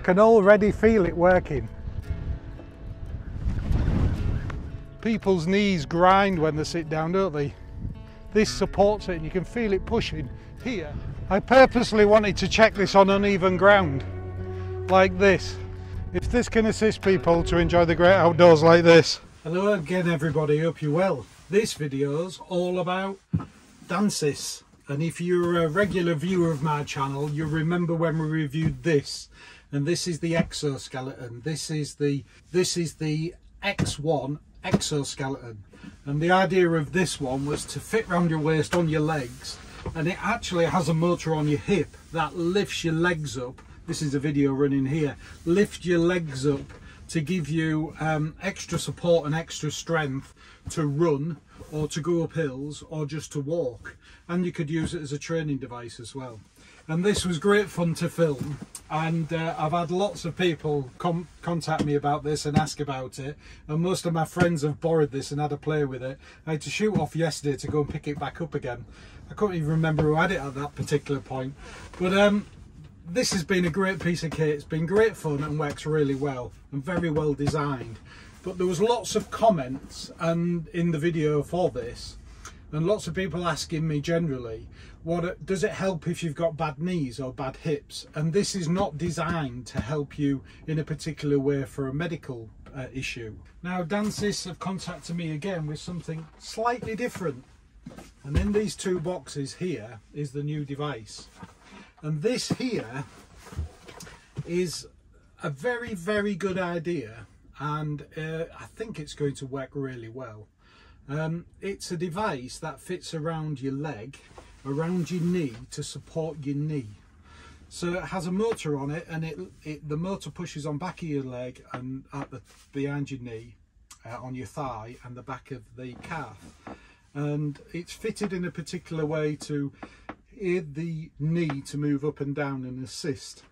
I can already feel it working. People's knees grind when they sit down, don't they? This supports it and you can feel it pushing here. I purposely wanted to check this on uneven ground, like this. If this can assist people to enjoy the great outdoors like this. Hello again everybody, hope you're well. This video's all about Dnsys. And if you're a regular viewer of my channel, you'll remember when we reviewed this. And this is the exoskeleton. This is the this is the X1 exoskeleton. And the idea of this one was to fit round your waist on your legs and it actually has a motor on your hip that lifts your legs up. This is a video running here. Lift your legs up to give you um, extra support and extra strength to run or to go up hills or just to walk. And you could use it as a training device as well and this was great fun to film. And uh, I've had lots of people contact me about this and ask about it. And most of my friends have borrowed this and had a play with it. I had to shoot off yesterday to go and pick it back up again. I couldn't even remember who had it at that particular point. But um, this has been a great piece of kit. It's been great fun and works really well and very well designed. But there was lots of comments and in the video for this and lots of people asking me generally what does it help if you've got bad knees or bad hips? And this is not designed to help you in a particular way for a medical uh, issue. Now Dnsys have contacted me again with something slightly different. And in these two boxes here is the new device. And this here is a very very good idea. And uh, I think it's going to work really well. Um, it's a device that fits around your leg, around your knee to support your knee. So it has a motor on it and it, it the motor pushes on back of your leg and at the behind your knee, uh, on your thigh and the back of the calf. And it's fitted in a particular way to aid the knee to move up and down and assist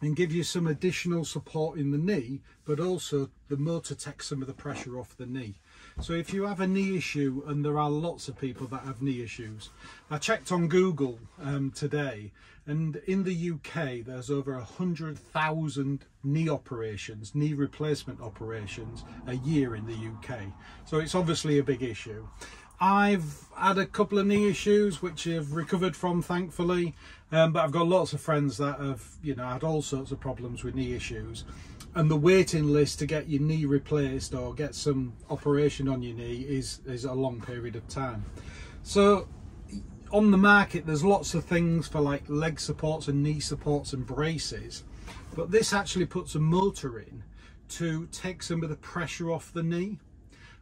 and give you some additional support in the knee but also the motor takes some of the pressure off the knee so if you have a knee issue, and there are lots of people that have knee issues, I checked on Google um, today, and in the UK there's over a hundred thousand knee operations, knee replacement operations a year in the UK. So it's obviously a big issue. I've had a couple of knee issues which I've recovered from thankfully um, but I've got lots of friends that have you know had all sorts of problems with knee issues and the waiting list to get your knee replaced or get some operation on your knee is is a long period of time. So on the market there's lots of things for like leg supports and knee supports and braces but this actually puts a motor in to take some of the pressure off the knee.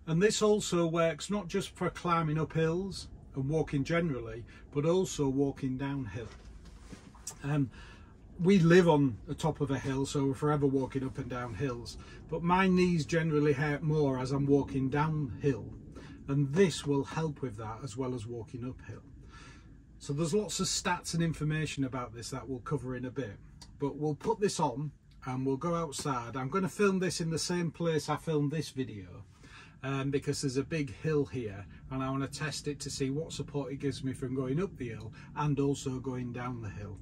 And this also works not just for climbing up hills and walking generally but also walking downhill. Um, we live on the top of a hill so we're forever walking up and down hills. But my knees generally hurt more as I'm walking downhill. And this will help with that as well as walking uphill. So there's lots of stats and information about this that we'll cover in a bit. But we'll put this on and we'll go outside. I'm going to film this in the same place I filmed this video um, because there's a big hill here and I want to test it to see what support it gives me from going up the hill and also going down the hill.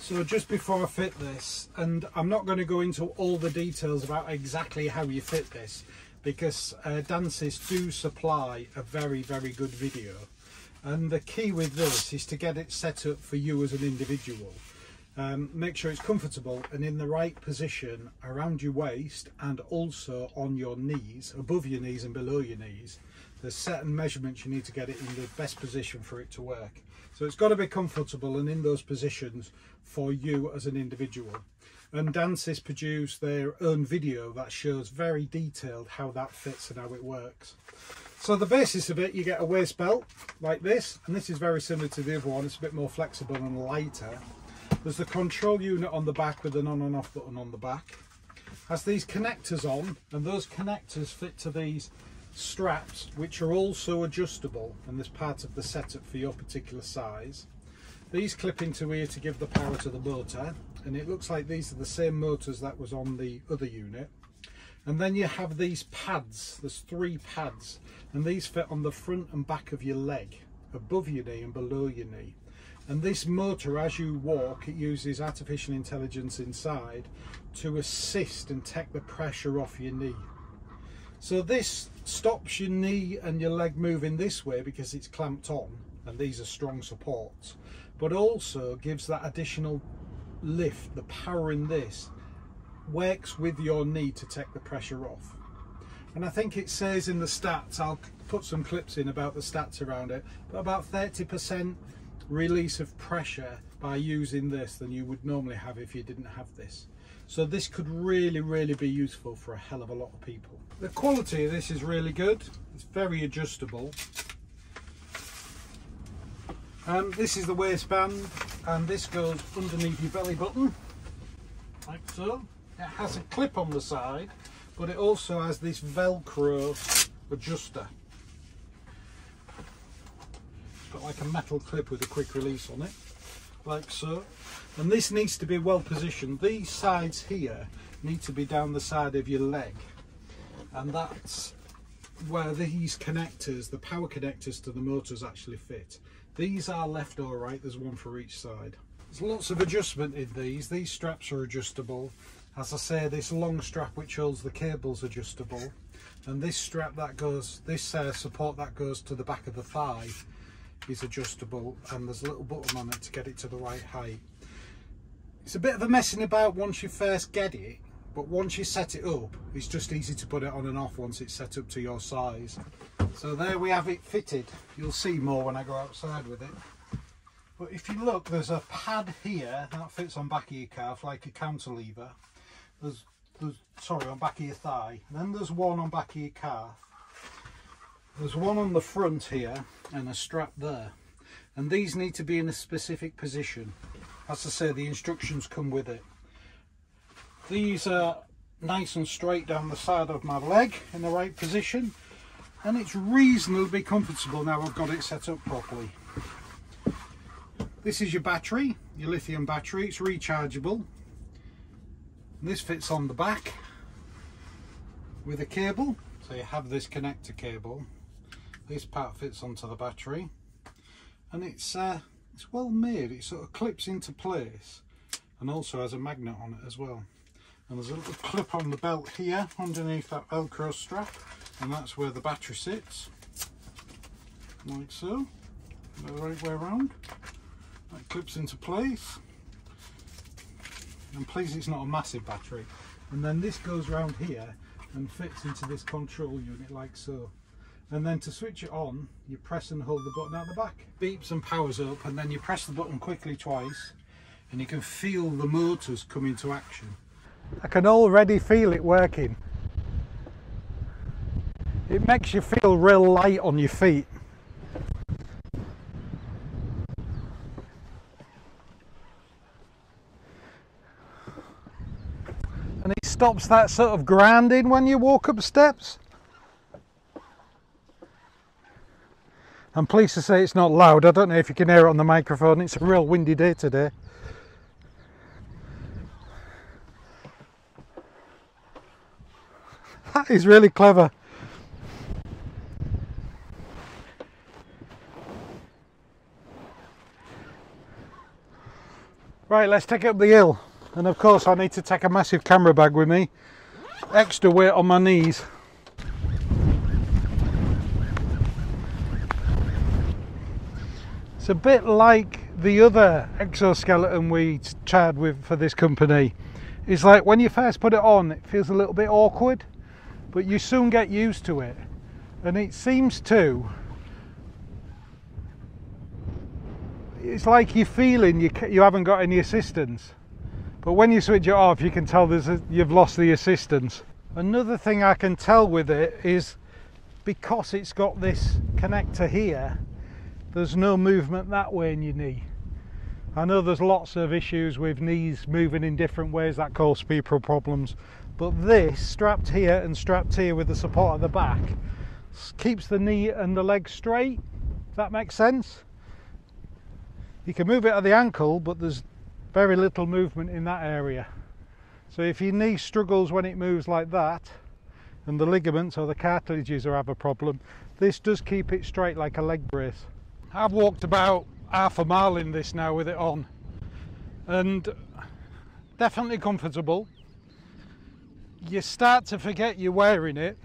So just before I fit this, and I'm not going to go into all the details about exactly how you fit this because uh, Dnsys do supply a very, very good video. And the key with this is to get it set up for you as an individual. Um, make sure it's comfortable and in the right position around your waist and also on your knees, above your knees and below your knees. There's certain measurements you need to get it in the best position for it to work. So it's got to be comfortable and in those positions for you as an individual. And Dnsys produced their own video that shows very detailed how that fits and how it works. So the basis of it, you get a waist belt like this, and this is very similar to the other one. It's a bit more flexible and lighter. There's the control unit on the back with an on and off button on the back. Has these connectors on and those connectors fit to these straps which are also adjustable and this part of the setup for your particular size. These clip into here to give the power to the motor and it looks like these are the same motors that was on the other unit. And then you have these pads, there's three pads and these fit on the front and back of your leg, above your knee and below your knee and this motor as you walk it uses artificial intelligence inside to assist and take the pressure off your knee. So this stops your knee and your leg moving this way because it's clamped on and these are strong supports but also gives that additional lift, the power in this works with your knee to take the pressure off. And I think it says in the stats, I'll put some clips in about the stats around it, but about 30% release of pressure by using this than you would normally have if you didn't have this. So this could really, really be useful for a hell of a lot of people. The quality of this is really good. It's very adjustable. Um, this is the waistband and this goes underneath your belly button like so. It has a clip on the side but it also has this velcro adjuster. Got like a metal clip with a quick release on it like so and this needs to be well positioned. These sides here need to be down the side of your leg and that's where these connectors, the power connectors to the motors actually fit. These are left or right, there's one for each side. There's lots of adjustment in these. These straps are adjustable. As I say, this long strap which holds the cables adjustable. And this strap that goes, this uh, support that goes to the back of the thigh is adjustable and there's a little button on it to get it to the right height. It's a bit of a messing about once you first get it but once you set it up it's just easy to put it on and off once it's set up to your size. So there we have it fitted. You'll see more when I go outside with it. But if you look there's a pad here that fits on back of your calf like a cantilever. There's, there's sorry on back of your thigh. And then there's one on back of your calf there's one on the front here and a strap there and these need to be in a specific position as I say the instructions come with it these are nice and straight down the side of my leg in the right position and it's reasonably comfortable now I've got it set up properly. This is your battery, your lithium battery, it's rechargeable. This fits on the back with a cable, so you have this connector cable. This part fits onto the battery. And it's uh, it's well made, it sort of clips into place and also has a magnet on it as well. And there's a little clip on the belt here underneath that velcro strap. And that's where the battery sits. Like so. The right way around. That clips into place. And please it's not a massive battery. And then this goes around here and fits into this control unit like so and then to switch it on you press and hold the button at the back beeps and powers up and then you press the button quickly twice and you can feel the motors come into action I can already feel it working. It makes you feel real light on your feet. And it stops that sort of grinding when you walk up steps. I'm pleased to say it's not loud. I don't know if you can hear it on the microphone. It's a real windy day today. That is really clever. Right, let's take up the hill. And of course I need to take a massive camera bag with me. Extra weight on my knees. It's a bit like the other exoskeleton we tried with for this company. It's like when you first put it on, it feels a little bit awkward but you soon get used to it. And it seems to it's like you're feeling you, you haven't got any assistance. But when you switch it off you can tell there's a, you've lost the assistance. Another thing I can tell with it is because it's got this connector here there's no movement that way in your knee. I know there's lots of issues with knees moving in different ways that cause people problems but this strapped here and strapped here with the support at the back keeps the knee and the leg straight. If that makes sense? You can move it at the ankle but there's very little movement in that area. So if your knee struggles when it moves like that and the ligaments or the cartilages are have a problem this does keep it straight like a leg brace I've walked about half a mile in this now with it on and definitely comfortable you start to forget you're wearing it.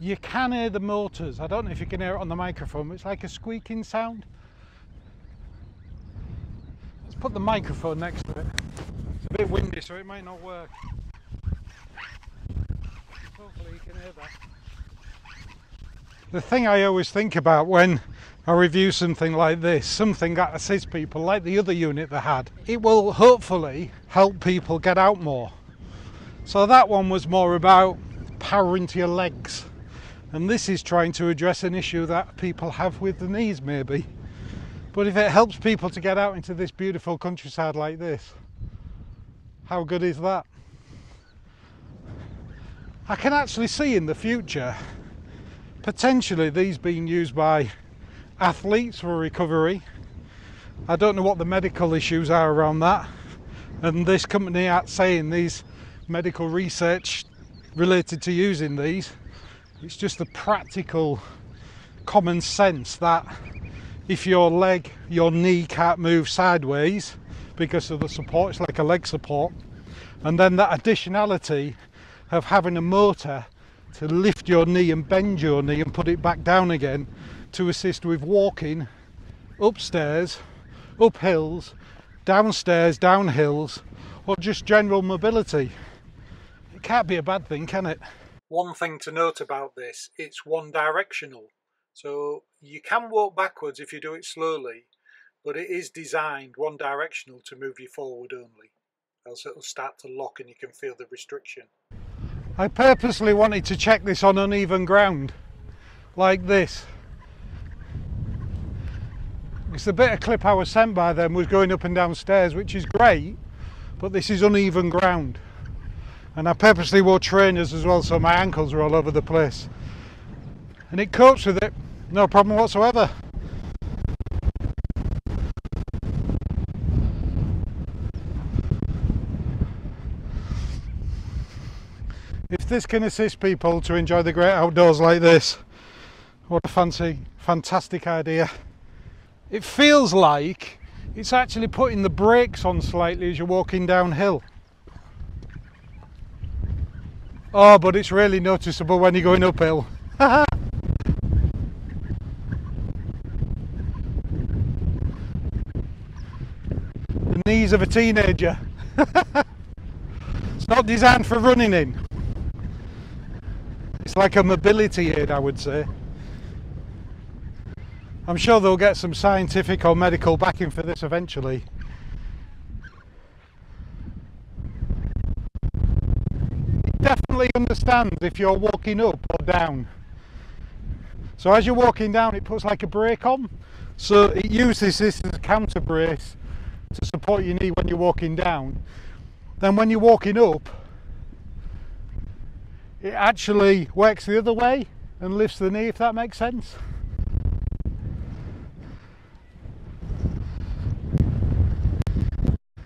You can hear the motors. I don't know if you can hear it on the microphone. It's like a squeaking sound. Let's put the microphone next to it. It's a bit windy, so it might not work. Hopefully you can hear that. The thing I always think about when I review something like this, something that assists people like the other unit they had, it will hopefully help people get out more. So that one was more about power into your legs. And this is trying to address an issue that people have with the knees, maybe. But if it helps people to get out into this beautiful countryside like this, how good is that? I can actually see in the future potentially these being used by athletes for recovery. I don't know what the medical issues are around that. And this company are saying these medical research related to using these. It's just the practical common sense that if your leg, your knee can't move sideways because of the support, it's like a leg support, and then that additionality of having a motor to lift your knee and bend your knee and put it back down again to assist with walking upstairs, up hills, downstairs, down hills, or just general mobility. It can't be a bad thing, can it? One thing to note about this, it's one directional. So you can walk backwards if you do it slowly, but it is designed one directional to move you forward only. Else it'll start to lock and you can feel the restriction. I purposely wanted to check this on uneven ground, like this. It's the bit of clip I was sent by them was going up and down stairs, which is great, but this is uneven ground. And I purposely wore trainers as well, so my ankles are all over the place. And it copes with it, no problem whatsoever. If this can assist people to enjoy the great outdoors like this, what a fancy, fantastic idea. It feels like it's actually putting the brakes on slightly as you're walking downhill. Oh, but it's really noticeable when you're going uphill. the knees of a teenager. it's not designed for running in. It's like a mobility aid, I would say. I'm sure they'll get some scientific or medical backing for this eventually. It definitely understands if you're walking up or down. So as you're walking down, it puts like a brake on. So it uses this as a counter brace to support your knee when you're walking down. Then when you're walking up, it actually works the other way and lifts the knee if that makes sense.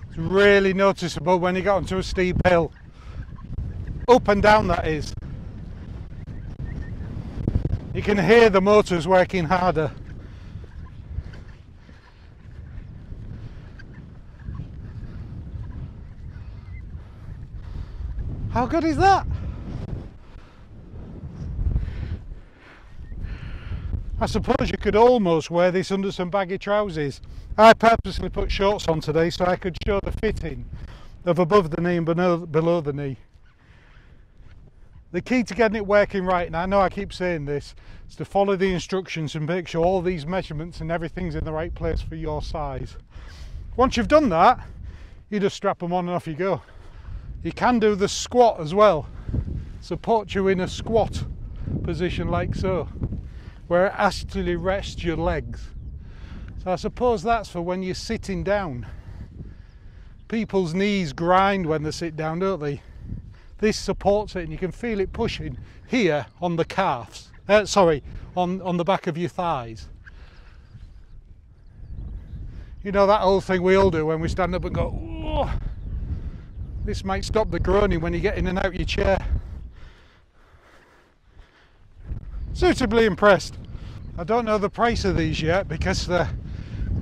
It's really noticeable when you get onto a steep hill. Up and down that is. You can hear the motors working harder. How good is that? I suppose you could almost wear this under some baggy trousers. I purposely put shorts on today so I could show the fitting of above the knee and below the knee. The key to getting it working right, and I know I keep saying this, is to follow the instructions and make sure all these measurements and everything's in the right place for your size. Once you've done that, you just strap them on and off you go. You can do the squat as well. Support you in a squat position like so where it actually rests your legs. So I suppose that's for when you're sitting down. People's knees grind when they sit down, don't they? This supports it and you can feel it pushing here on the calves. Uh, sorry, on, on the back of your thighs. You know that old thing we all do when we stand up and go, oh, this might stop the groaning when you get in and out of your chair. Suitably impressed. I don't know the price of these yet because they're,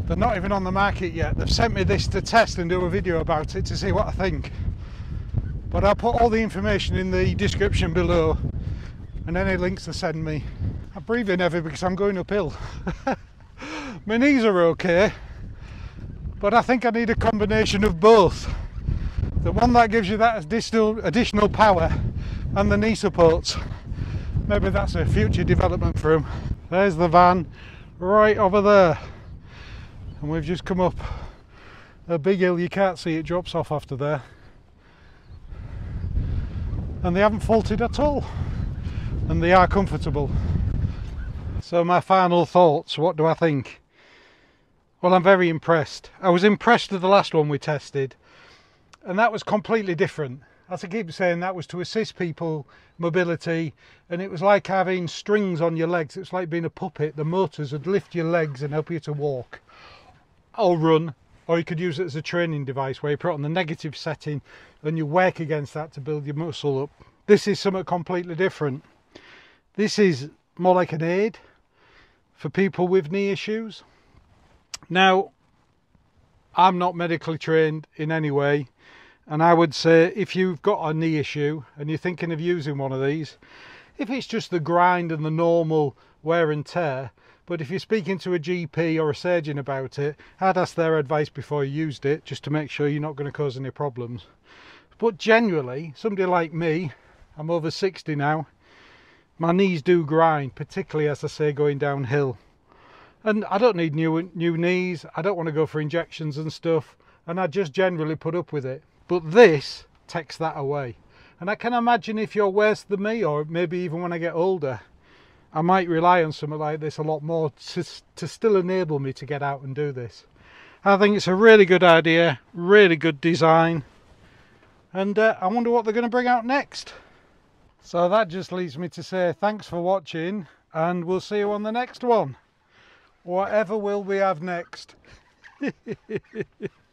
they're not even on the market yet. They've sent me this to test and do a video about it to see what I think. But I'll put all the information in the description below and any links to send me. I'm breathing heavy because I'm going uphill. My knees are okay, but I think I need a combination of both. The one that gives you that additional, additional power and the knee supports. Maybe that's a future development for him. There's the van right over there. And we've just come up a big hill, you can't see it drops off after there. And they haven't faulted at all. And they are comfortable. So my final thoughts, what do I think? Well, I'm very impressed. I was impressed with the last one we tested and that was completely different. As I keep saying, that was to assist people mobility, and it was like having strings on your legs. It's like being a puppet. The motors would lift your legs and help you to walk or run, or you could use it as a training device where you put on the negative setting and you work against that to build your muscle up. This is something completely different. This is more like an aid for people with knee issues. Now, I'm not medically trained in any way and I would say if you've got a knee issue and you're thinking of using one of these, if it's just the grind and the normal wear and tear, but if you're speaking to a GP or a surgeon about it, I'd ask their advice before you used it just to make sure you're not going to cause any problems. But generally, somebody like me, I'm over 60 now, my knees do grind, particularly as I say going downhill. And I don't need new new knees, I don't want to go for injections and stuff, and I just generally put up with it. But this takes that away. And I can imagine if you're worse than me, or maybe even when I get older, I might rely on something like this a lot more to, to still enable me to get out and do this. I think it's a really good idea, really good design, and uh, I wonder what they're going to bring out next. So that just leaves me to say thanks for watching, and we'll see you on the next one. Whatever will we have next?